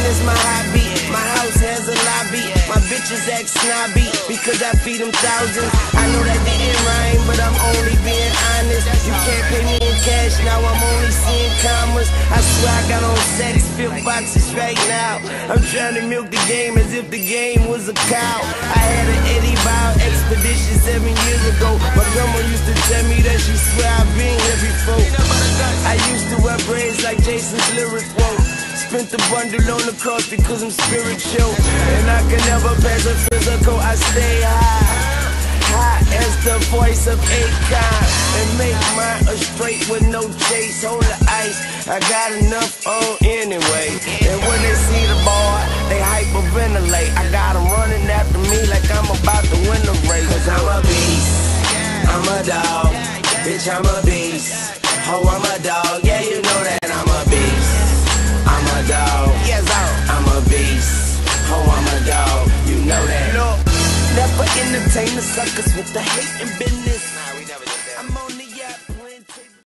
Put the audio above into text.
Is my hobby. My house has a lobby. My bitches act snobby because I feed them thousands. I know that didn't rhyme, but I'm only being honest. You can't pay me in cash, now I'm only seeing commas. I swear I got on sex, fifth boxes right now. I'm trying to milk the game as if the game was a cow. I had an Eddie Bauer expedition seven years ago. My grandma used to tell me that she swear I've been here before. I used to wear braids like Jason's lyric quote. Spent the bundle on the cross because I'm spiritual. And I can never pass a physical, I stay high. High as the voice of Akon. And make mine a straight with no chase. Hold the ice, I got enough on anyway. And when they see the boy, they hyperventilate. I got them running after me like I'm about to win the race. Cause I'm a beast, I'm a dog. Bitch, I'm a beast. Entertain the suckers with the hate and business.